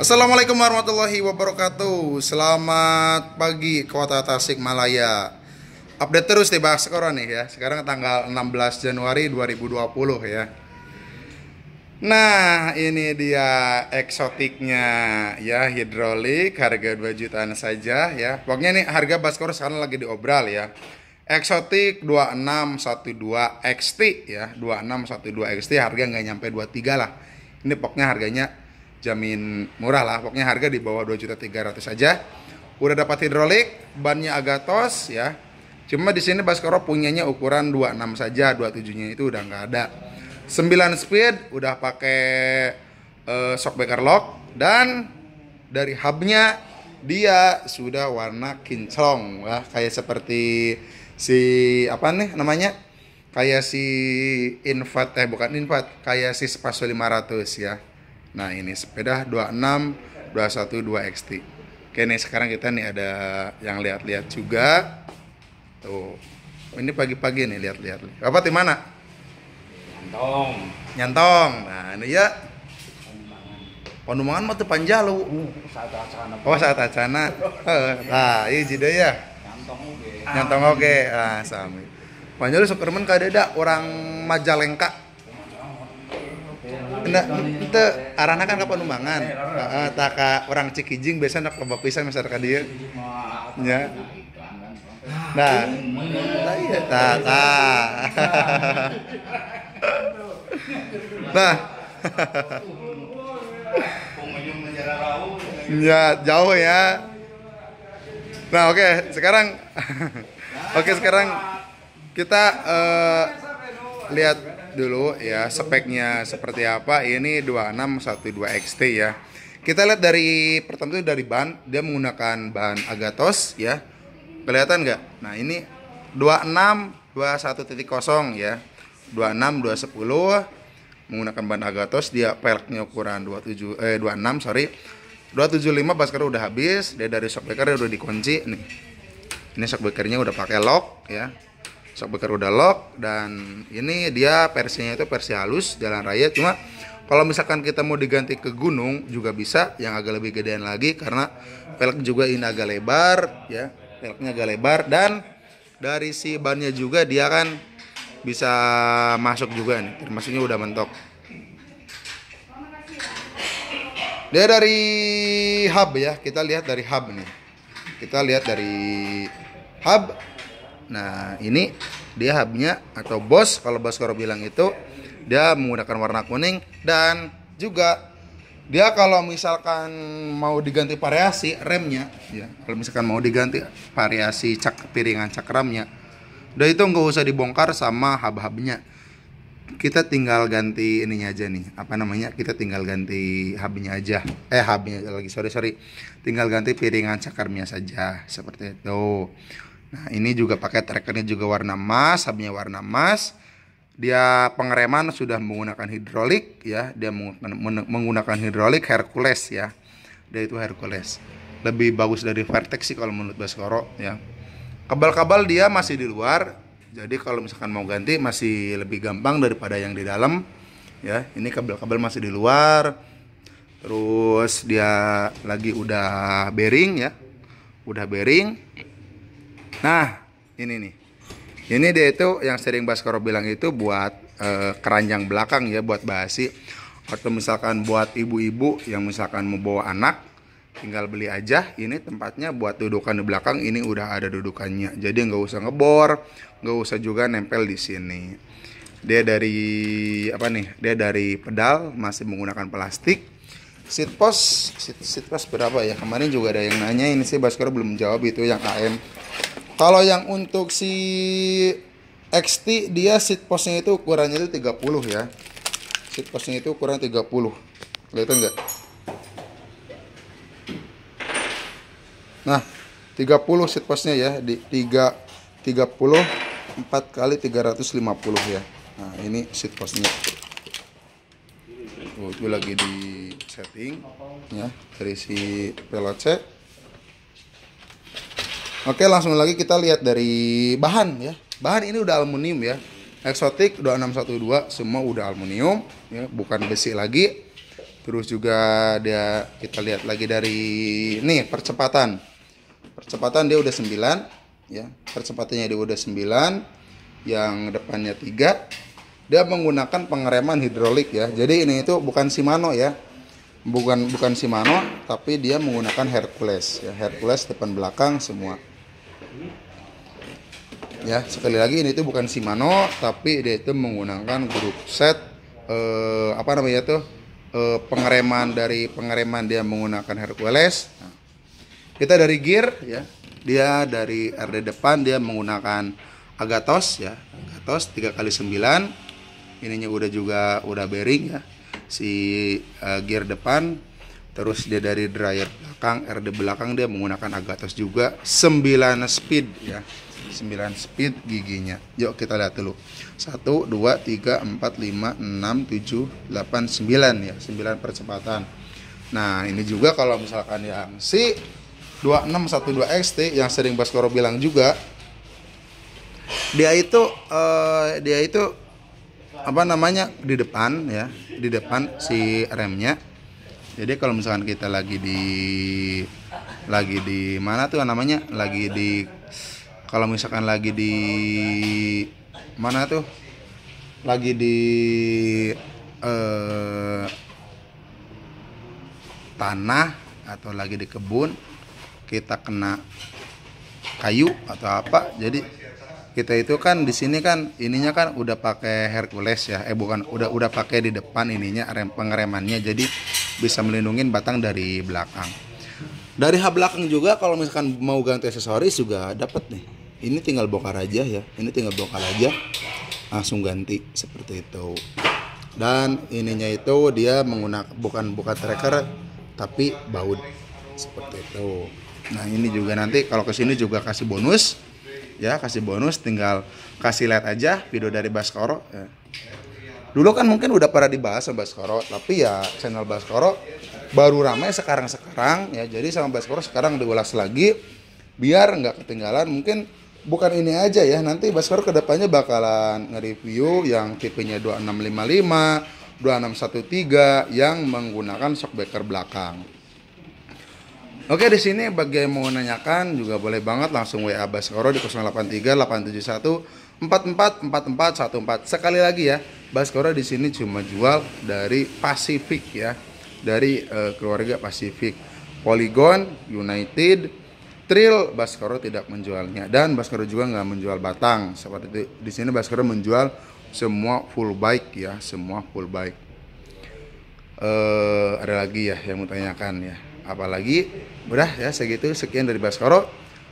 Assalamualaikum warahmatullahi wabarakatuh. Selamat pagi kota Tasikmalaya. Update terus nih bahas sekarang nih ya. Sekarang tanggal 16 Januari 2020 ya. Nah ini dia eksotiknya ya hidrolik harga 2 jutaan saja ya. Pokoknya nih harga Baskoro sekarang lagi diobral ya. Eksotik 2612 XT ya 2612 XT harga nggak nyampe 23 lah. Ini pokoknya harganya jamin murah lah. Pokoknya harga di bawah 2 juta 300 saja udah dapat hidrolik bannya Agatos ya. Cuma di sini Baskoro punyanya ukuran 26 saja 27 nya itu udah nggak ada. 9 speed udah pakai uh, shockbreaker lock. Dan dari hubnya dia sudah warna kinclong ya. Kayak seperti si apa nih namanya? Kayak si Invat eh bukan Invat kayak si Spaso 500 ya Nah ini sepeda 26 212 XT. Oke nih sekarang kita nih ada yang lihat-lihat juga. Tuh. Ini pagi-pagi nih lihat-lihat. Apa di mana? Nyantong. Nyantong. Nah ini ya. Pandumangan mah tuh panjalu. Saat acana. Oh saat acana. Nah, iya jida ya. Nyantong oge. Nyantong oke. Ah, sami. Panjalu sukerman kadeda orang Majalengka. Enggak, itu arahnya kan ke Panumbangan. Heeh, tak ka orang Cikijing biasa nak loba pisan misalnya ka dieu. Ya. Nah, nah iya ta ta. Nah. Ya, jauh ya. Nah, oke, sekarang Oke, sekarang kita eh, lihat dulu ya speknya seperti apa. Ini 2612 XT ya. Kita lihat dari pertama itu dari ban, dia menggunakan bahan Agatos ya. Kelihatan nggak? Nah, ini 2621.0 ya. 26210 menggunakan bahan Agatos, dia peleknya ukuran 27 eh 26 sorry. 275 Baskara udah habis, dia dari shockbreaker udah dikunci nih. Ini shockbreakernya udah pakai lock ya shockbreaker udah lock dan ini dia versinya itu versi halus jalan raya. Cuma kalau misalkan kita mau diganti ke gunung juga bisa. Yang agak lebih gedean lagi karena velg juga ini agak lebar ya. Velgnya agak lebar dan dari si bannya juga dia kan bisa masuk juga nih termasuknya udah mentok. Dia dari hub ya kita lihat dari hub nih. Kita lihat dari hub Nah, ini dia hubnya atau bos kalau Baskoro bilang itu dia menggunakan warna kuning dan juga dia kalau misalkan mau diganti variasi remnya ya kalau misalkan mau diganti variasi cak piringan cakramnya udah itu nggak usah dibongkar sama hub-hubnya kita tinggal ganti ininya aja nih apa namanya kita tinggal ganti hubnya aja. Eh hubnya lagi sorry sorry. Tinggal ganti piringan cakarnya saja seperti itu Nah, ini juga pakai trackernya juga warna emas, hubnya warna emas. Dia pengereman sudah menggunakan hidrolik ya, dia menggunakan hidrolik Hercules ya. Dia itu Hercules. Lebih bagus dari Vertex sih kalau menurut Baskoro ya. Kabel-kabel dia masih di luar. Jadi kalau misalkan mau ganti masih lebih gampang daripada yang di dalam ya. Ini kabel-kabel masih di luar. Terus dia lagi udah bearing ya. Udah bearing Nah, ini nih. Ini dia itu yang sering Baskoro bilang itu buat e, keranjang belakang ya, buat basi. Atau misalkan buat ibu-ibu yang misalkan mau bawa anak, tinggal beli aja. Ini tempatnya buat dudukan di belakang, ini udah ada dudukannya. Jadi nggak usah ngebor, nggak usah juga nempel di sini. Dia dari apa nih? Dia dari pedal masih menggunakan plastik. Seat post, seat, seat post berapa ya? Kemarin juga ada yang nanya ini sih Baskoro belum jawab itu yang AM kalau yang untuk si XT dia seat postnya itu ukurannya itu 30 ya. Seat postnya itu ukuran 30. Kelihatan nggak? Nah, 30 seat postnya ya di 3 30 4 kali 350 ya. Nah, ini seat postnya. Oh, itu lagi di setting ya dari si pelotse Oke langsung lagi kita lihat dari bahan ya. Bahan ini udah aluminium ya. Eksotik 2612 semua udah aluminium ya, bukan besi lagi. Terus juga dia kita lihat lagi dari nih percepatan. Percepatan dia udah 9 ya. Percepatannya dia udah 9 yang depannya 3 dia menggunakan pengereman hidrolik ya. Jadi ini itu bukan Shimano ya. Bukan bukan Shimano tapi dia menggunakan Hercules ya. Hercules depan belakang semua. Ya, sekali lagi ini itu bukan Shimano tapi dia itu menggunakan grup set eh, apa namanya tuh? eh, pengereman dari pengereman dia menggunakan Hercules. Nah, kita dari gear ya. Dia dari RD depan dia menggunakan Agatos ya. Agatos 3 kali 9 Ininya udah juga udah bearing ya. Si eh, gear depan terus dia dari dryer belakang RD belakang dia menggunakan Agatos juga 9 speed ya. 9 speed giginya. Yuk kita lihat dulu. 1 2 3 4 5 6 7 8 9 ya. 9 percepatan. Nah, ini juga kalau misalkan yang si 2612 XT yang sering Baskoro bilang juga dia itu eh, dia itu apa namanya di depan ya, di depan si remnya. Jadi kalau misalkan kita lagi di lagi di mana tuh namanya? Lagi di kalau misalkan lagi di mana tuh? Lagi di eh, tanah atau lagi di kebun kita kena kayu atau apa. Jadi kita itu kan di sini kan ininya kan udah pakai Hercules ya. Eh bukan udah udah pakai di depan ininya rem pengeremannya. Jadi bisa melindungi batang dari belakang. Dari hub belakang juga kalau misalkan mau ganti aksesoris juga dapat nih. Ini tinggal bongkar aja ya. Ini tinggal bongkar aja langsung ganti seperti itu. Dan ininya itu dia menggunakan bukan bukan tracker tapi baut seperti itu. Nah ini juga nanti kalau ke sini juga kasih bonus. Ya kasih bonus tinggal kasih lihat aja video dari Baskoro. Ya. Dulu kan mungkin udah pernah dibahas sama Baskoro tapi ya channel Baskoro baru ramai sekarang-sekarang ya. Jadi sama Baskoro sekarang diulas lagi biar nggak ketinggalan. Mungkin bukan ini aja ya nanti Baskoro ke depannya bakalan nge-review yang tipenya 2655 2613 yang menggunakan shockbreaker belakang. Oke di sini bagi yang mau menanyakan? Juga boleh banget langsung WA Baskoro di 083 871 44 44 14 sekali lagi ya Baskoro di sini cuma jual dari Pacific ya. Dari eh, keluarga Pacific Polygon United Trill Baskoro tidak menjualnya. Dan Baskoro juga nggak menjual batang. Seperti itu. Di sini Baskoro menjual semua full bike ya semua full bike. Eh ada lagi ya yang mau tanyakan ya. Apalagi udah ya segitu sekian dari Baskoro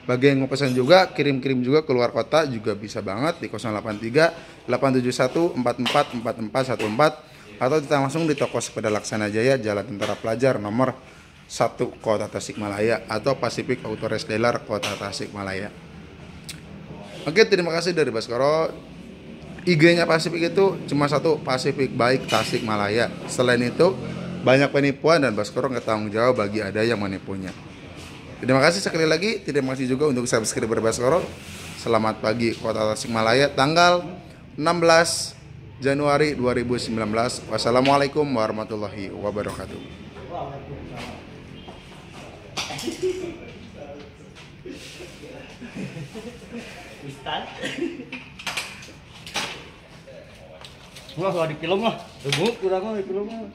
bagi yang mau pesan juga kirim-kirim juga keluar kota juga bisa banget di 083 871 44 44 14 atau kita langsung di toko sepeda Laksana Jaya Jalan Tentara Pelajar nomor 1 Kota Tasikmalaya atau Pacific Auto Kota Tasikmalaya. Oke, terima kasih dari Baskoro. IG-nya Pacific itu cuma satu Pacific Baik Tasikmalaya. Selain itu banyak penipuan dan Baskoro nggak tanggung jawab bagi ada yang menipunya. Terima kasih sekali lagi. Terima kasih juga untuk subscriber Baskoro. Selamat pagi Kota Tasikmalaya tanggal 16 Januari 2019. Wassalamualaikum warahmatullahi wabarakatuh. Wah, di film mah, remuk kurang di film mah.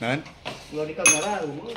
Kan? Kalau di kamera, remuk.